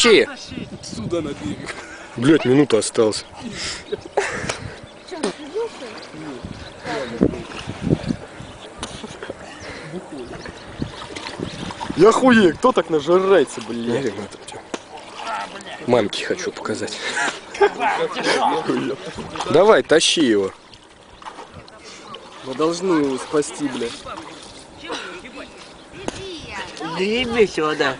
Тащи! Сюда на берег. Блять, минута осталась. Я хуе, кто так нажирается, блядь? Мамке хочу показать. Давай, тащи его. Мы должны его спасти, блядь. Заебись вода.